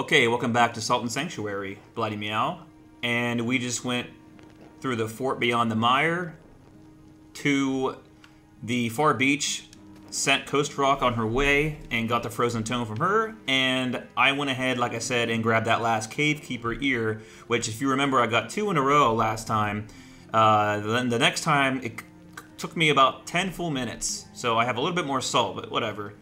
Okay, welcome back to Salt and Sanctuary, Blattymeow. And we just went through the fort beyond the mire to the far beach, sent Coast Rock on her way, and got the frozen tome from her. And I went ahead, like I said, and grabbed that last Cave Keeper ear, which, if you remember, I got two in a row last time. Uh, then the next time, it took me about 10 full minutes. So I have a little bit more salt, but whatever.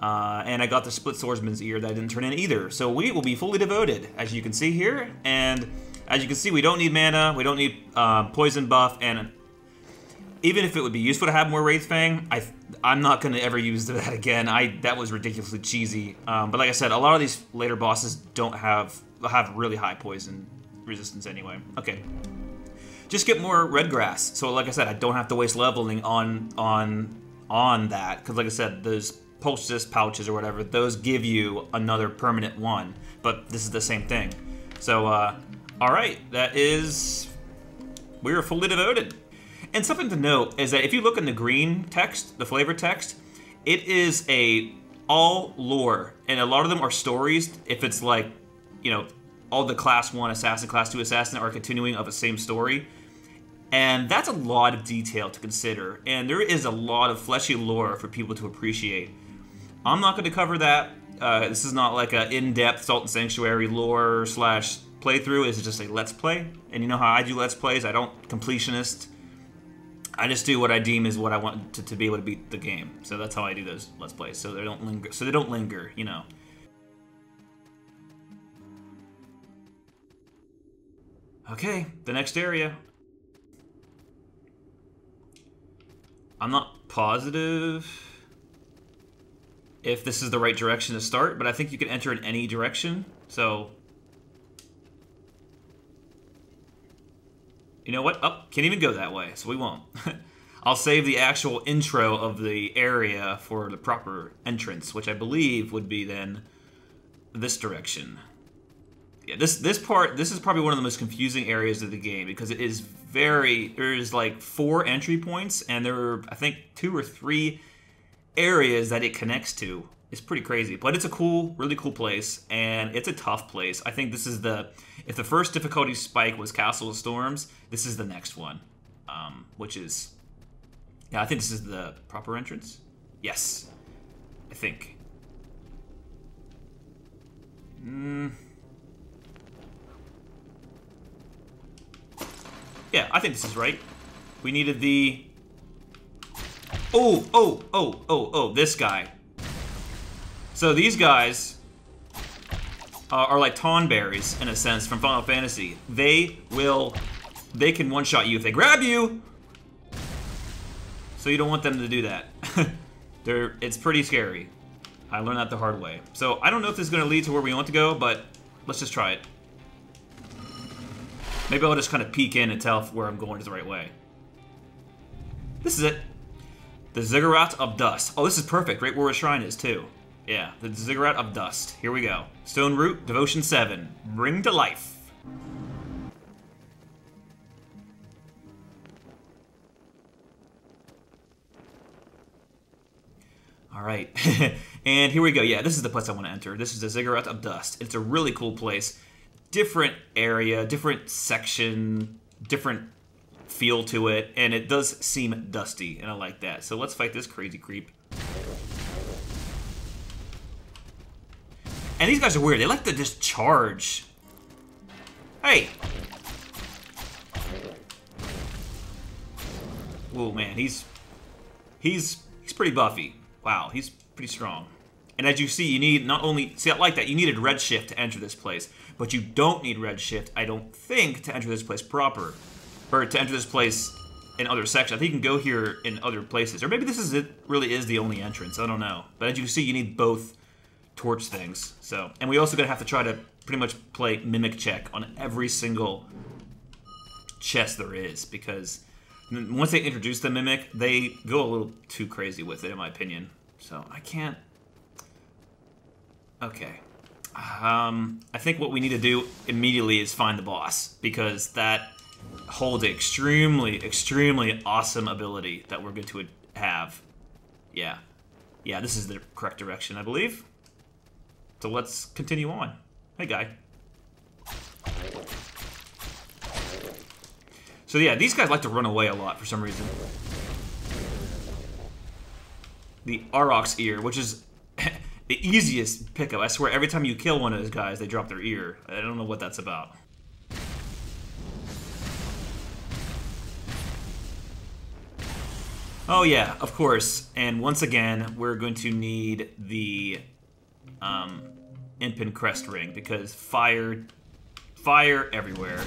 Uh, and I got the split swordsman's ear that I didn't turn in either. So we will be fully devoted, as you can see here. And as you can see, we don't need mana, we don't need uh, poison buff, and even if it would be useful to have more Wraith Fang, I, I'm not going to ever use that again. I That was ridiculously cheesy. Um, but like I said, a lot of these later bosses don't have have really high poison resistance anyway. Okay. Just get more red grass. So like I said, I don't have to waste leveling on on on that. Because like I said, those poultice pouches or whatever, those give you another permanent one. But this is the same thing. So, uh, alright, that is... We are fully devoted. And something to note is that if you look in the green text, the flavor text, it is a all lore, and a lot of them are stories. If it's like, you know, all the class one assassin, class two assassin are continuing of the same story, and that's a lot of detail to consider. And there is a lot of fleshy lore for people to appreciate. I'm not going to cover that. Uh, this is not like an in-depth Salt and Sanctuary lore slash playthrough. It's just a let's play. And you know how I do let's plays? I don't completionist. I just do what I deem is what I want to, to be able to beat the game. So that's how I do those let's plays. So they don't linger. So they don't linger. You know. Okay, the next area. I'm not positive if this is the right direction to start, but I think you can enter in any direction. So You know what? Oh, can't even go that way, so we won't. I'll save the actual intro of the area for the proper entrance, which I believe would be then this direction. Yeah, this this part this is probably one of the most confusing areas of the game because it is very there's like four entry points and there are I think two or three areas that it connects to. It's pretty crazy, but it's a cool, really cool place, and it's a tough place. I think this is the if the first difficulty spike was Castle of Storms, this is the next one, um, which is yeah, I think this is the proper entrance. Yes, I think. Hmm. Yeah, I think this is right. We needed the... Oh, oh, oh, oh, oh, this guy. So these guys uh, are like Tonberries, in a sense, from Final Fantasy. They will... They can one-shot you if they grab you! So you don't want them to do that. They're, it's pretty scary. I learned that the hard way. So I don't know if this is going to lead to where we want to go, but let's just try it. Maybe I'll just kind of peek in and tell where I'm going is the right way. This is it. The Ziggurat of Dust. Oh, this is perfect. Right where a shrine is, too. Yeah, the Ziggurat of Dust. Here we go. Stone Root, Devotion 7. Bring to life. All right, and here we go. Yeah, this is the place I want to enter. This is the Ziggurat of Dust. It's a really cool place different area, different section, different feel to it, and it does seem dusty, and I like that. So let's fight this crazy creep. And these guys are weird. They like to just charge. Hey! Oh man, he's he's he's pretty buffy. Wow, he's pretty strong. And as you see, you need not only see I like that you needed redshift to enter this place. But you don't need Redshift, I don't think, to enter this place proper. Or to enter this place in other sections. I think you can go here in other places. Or maybe this is it really is the only entrance. I don't know. But as you can see, you need both torch things. So, And we also gonna have to try to pretty much play Mimic Check on every single chest there is. Because once they introduce the Mimic, they go a little too crazy with it, in my opinion. So I can't... Okay. Um, I think what we need to do immediately is find the boss because that holds an extremely, extremely awesome ability that we're going to have. Yeah. Yeah, this is the correct direction, I believe. So let's continue on. Hey, guy. So yeah, these guys like to run away a lot for some reason. The Aurochs ear, which is the easiest pickup. I swear, every time you kill one of those guys, they drop their ear. I don't know what that's about. Oh yeah, of course. And once again, we're going to need the um, Impen Crest Ring because fire, fire everywhere.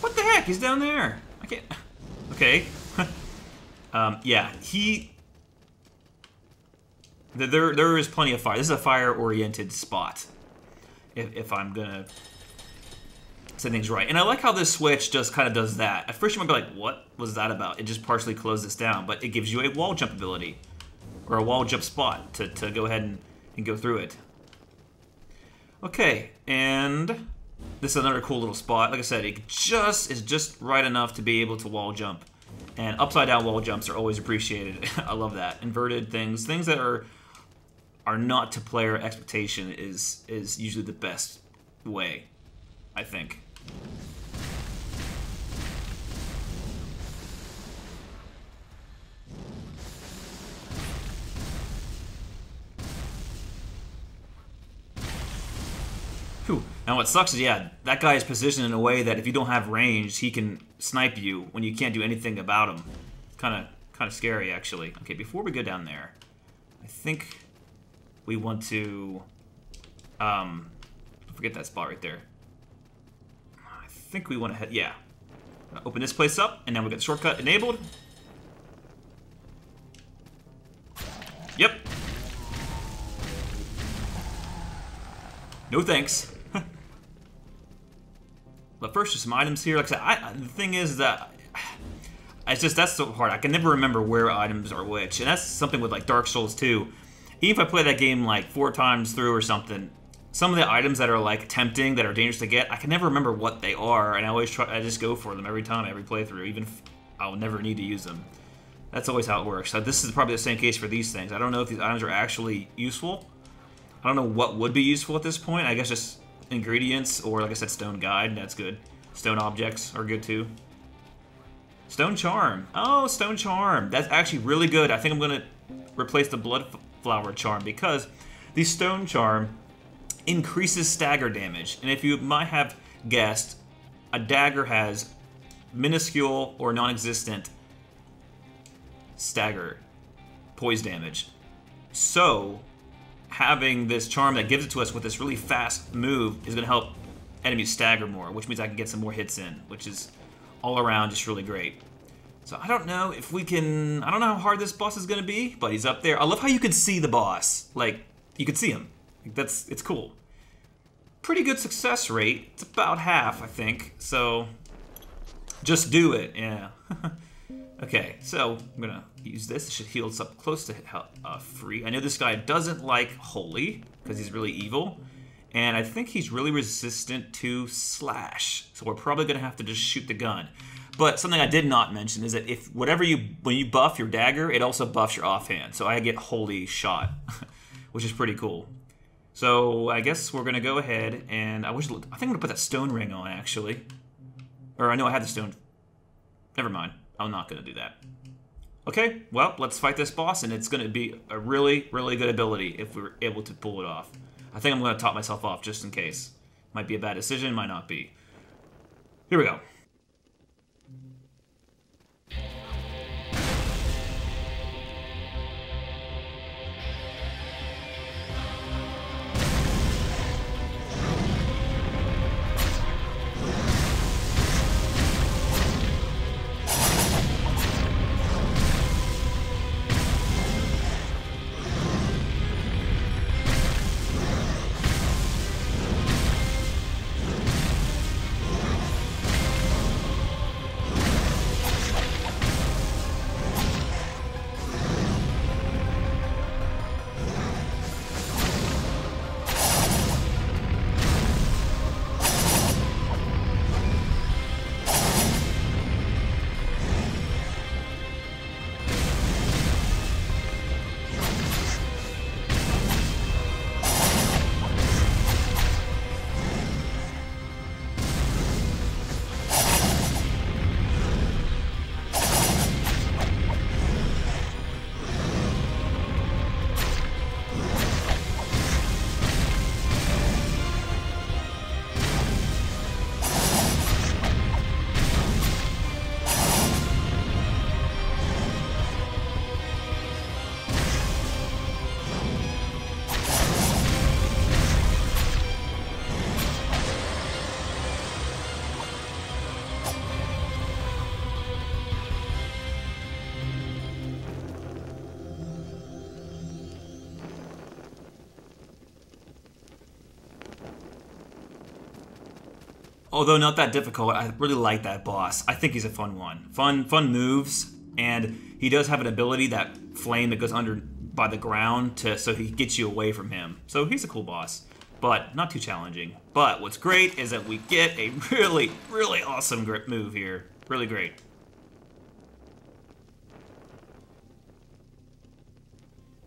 What the heck? He's down there. I can't... Okay. um, yeah, he... There, there is plenty of fire. This is a fire-oriented spot. If, if I'm gonna say things right. And I like how this switch just kind of does that. At first you might be like, what was that about? It just partially closed this down, but it gives you a wall jump ability. Or a wall jump spot to, to go ahead and, and go through it. Okay, and this is another cool little spot. Like I said, it just is just right enough to be able to wall jump. And upside down wall jumps are always appreciated. I love that. Inverted things, things that are are not to player expectation is is usually the best way, I think. Whew. And what sucks is, yeah, that guy is positioned in a way that if you don't have range, he can snipe you when you can't do anything about him. Kind of kind of scary, actually. Okay, before we go down there, I think we want to... Um, forget that spot right there. I think we want to head... Yeah. Open this place up, and then we get the shortcut enabled. Yep. No thanks. But first, just some items here. Like I said, I, the thing is that it's just that's so hard. I can never remember where items are which, and that's something with like Dark Souls 2. If I play that game like four times through or something, some of the items that are like tempting, that are dangerous to get, I can never remember what they are, and I always try. I just go for them every time, every playthrough, even if I'll never need to use them. That's always how it works. So this is probably the same case for these things. I don't know if these items are actually useful. I don't know what would be useful at this point. I guess just ingredients, or like I said, stone guide. That's good. Stone objects are good too. Stone charm. Oh, stone charm. That's actually really good. I think I'm gonna replace the blood flower charm because the stone charm increases stagger damage. And if you might have guessed, a dagger has minuscule or non-existent stagger poise damage. So having this charm that gives it to us with this really fast move is going to help enemies stagger more, which means I can get some more hits in, which is all around just really great. So I don't know if we can... I don't know how hard this boss is going to be, but he's up there. I love how you can see the boss. Like, you could see him. That's It's cool. Pretty good success rate. It's about half, I think. So, just do it. Yeah. Okay, so I'm gonna use this. It should heal us up close to uh, free. I know this guy doesn't like holy because he's really evil, and I think he's really resistant to slash. So we're probably gonna have to just shoot the gun. But something I did not mention is that if whatever you when you buff your dagger, it also buffs your offhand. So I get holy shot, which is pretty cool. So I guess we're gonna go ahead and I wish I think I'm gonna put that stone ring on actually, or I know I had the stone. Never mind. I'm not going to do that. Okay, well, let's fight this boss, and it's going to be a really, really good ability if we're able to pull it off. I think I'm going to top myself off just in case. Might be a bad decision, might not be. Here we go. Although not that difficult, I really like that boss. I think he's a fun one. Fun, fun moves, and he does have an ability that flame that goes under by the ground to so he gets you away from him. So he's a cool boss, but not too challenging. But what's great is that we get a really, really awesome grip move here. Really great.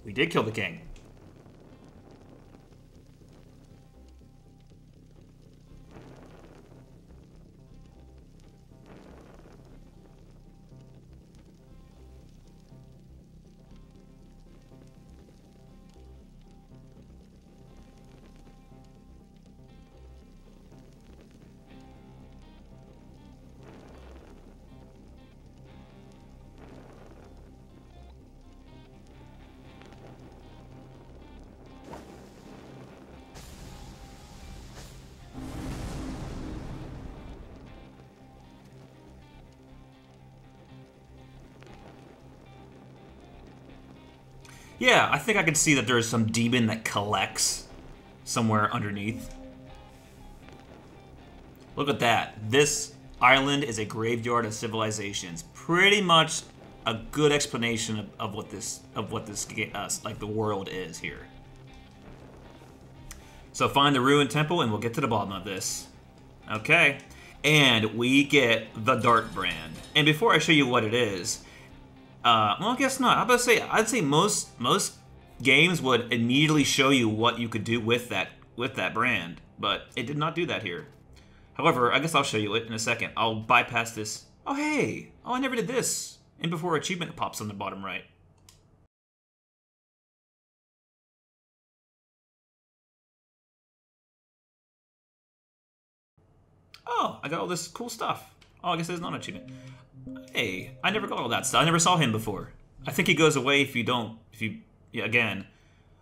We did kill the king. Yeah, I think I can see that there's some demon that collects somewhere underneath. Look at that. This island is a graveyard of civilizations. Pretty much a good explanation of, of what this of what this uh, like the world is here. So find the ruined temple and we'll get to the bottom of this. Okay. And we get the Dart brand. And before I show you what it is, uh, well, I guess not. About to say I'd say most most games would immediately show you what you could do with that with that brand, but it did not do that here. However, I guess I'll show you it in a second. I'll bypass this. Oh hey, oh I never did this. And before achievement pops on the bottom right. Oh, I got all this cool stuff. Oh, I guess there's not an achievement. Hey, I never got all that stuff. I never saw him before. I think he goes away if you don't, if you, yeah, again.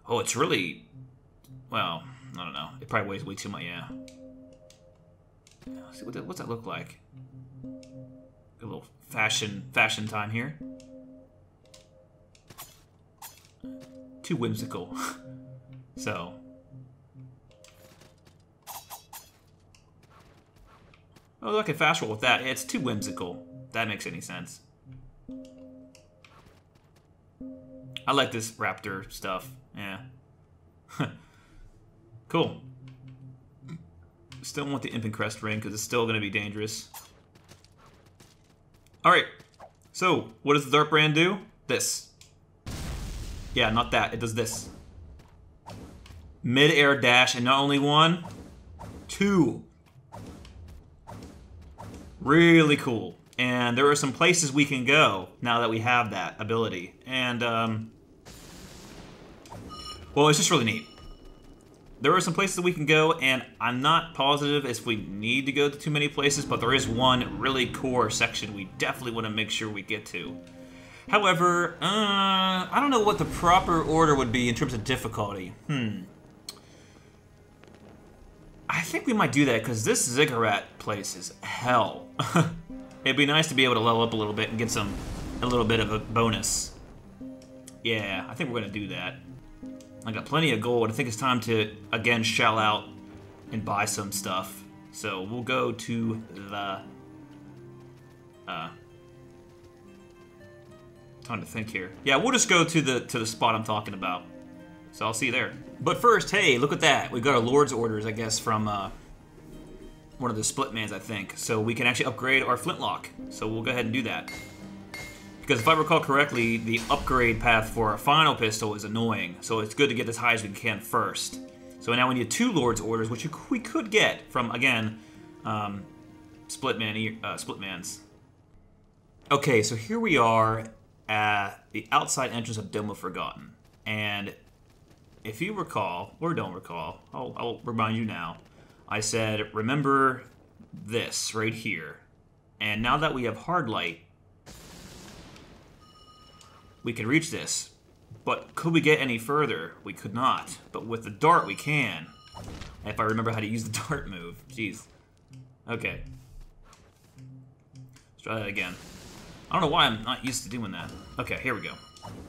Oh, it's really, well, I don't know. It probably weighs way too much, yeah. Let's see, what that, what's that look like? A little fashion, fashion time here. Too whimsical. so. Oh, look, I fast roll with that. It's too whimsical that makes any sense. I like this raptor stuff. Yeah. cool. Still want the Imp and Crest ring because it's still going to be dangerous. Alright. So, what does the Dart Brand do? This. Yeah, not that. It does this. Mid-air dash, and not only one, two. Really cool. And there are some places we can go now that we have that ability. And, um, well, it's just really neat. There are some places we can go, and I'm not positive if we need to go to too many places, but there is one really core section we definitely want to make sure we get to. However, uh, I don't know what the proper order would be in terms of difficulty. Hmm. I think we might do that, because this Ziggurat place is hell. It'd be nice to be able to level up a little bit and get some, a little bit of a bonus. Yeah, I think we're gonna do that. I got plenty of gold. I think it's time to, again, shell out and buy some stuff. So we'll go to the, uh, time to think here. Yeah, we'll just go to the to the spot I'm talking about. So I'll see you there. But first, hey, look at that. We got our Lord's orders, I guess, from uh, one of the split mans, I think. So we can actually upgrade our flintlock. So we'll go ahead and do that. Because if I recall correctly, the upgrade path for our final pistol is annoying. So it's good to get as high as we can first. So now we need two Lord's Orders, which we could get from, again, um, split, man, uh, split mans. Okay, so here we are at the outside entrance of Dome of Forgotten. And if you recall, or don't recall, I'll, I'll remind you now, I said, remember this right here. And now that we have hard light, we can reach this. But could we get any further? We could not. But with the dart, we can. If I remember how to use the dart move. Jeez. Okay. Let's try that again. I don't know why I'm not used to doing that. Okay, here we go.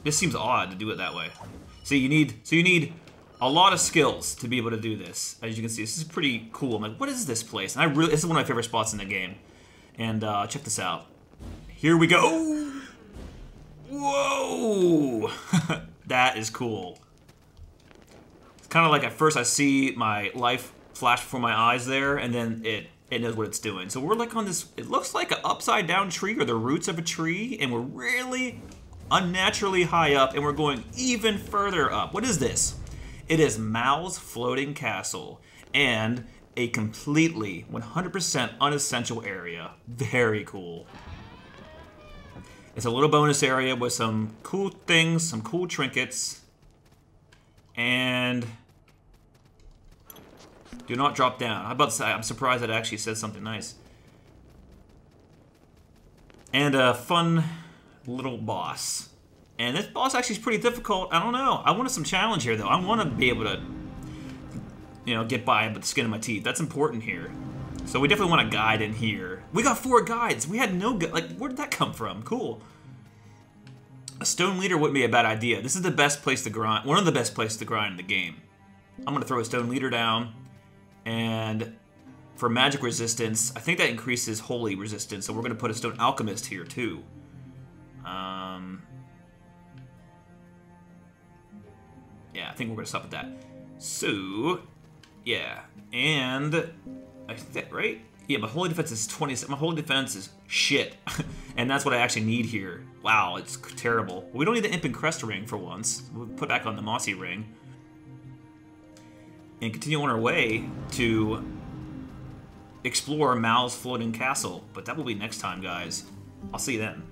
This seems odd to do it that way. See, you need, so you need a lot of skills to be able to do this. As you can see, this is pretty cool. I'm like, what is this place? And I really, this is one of my favorite spots in the game. And uh, check this out. Here we go. Whoa! that is cool. It's kind of like at first I see my life flash before my eyes there, and then it it knows what it's doing. So we're like on this, it looks like an upside down tree or the roots of a tree, and we're really unnaturally high up, and we're going even further up. What is this? It is Mal's Floating Castle, and a completely 100% unessential area. Very cool. It's a little bonus area with some cool things, some cool trinkets, and do not drop down. I'm about to say, I'm surprised it actually said something nice. And a fun little boss. And this boss actually is pretty difficult. I don't know. I wanted some challenge here, though. I want to be able to, you know, get by with the skin of my teeth. That's important here. So we definitely want a guide in here. We got four guides. We had no gu like where did that come from? Cool. A stone leader wouldn't be a bad idea. This is the best place to grind. One of the best places to grind in the game. I'm gonna throw a stone leader down, and for magic resistance, I think that increases holy resistance. So we're gonna put a stone alchemist here too. Um, yeah, I think we're gonna stop at that. So, yeah, and I think right. Yeah, my holy defense is 20. My holy defense is shit. and that's what I actually need here. Wow, it's terrible. We don't need the Imp and Crest ring for once. We'll put back on the Mossy ring. And continue on our way to explore Mal's floating castle. But that will be next time, guys. I'll see you then.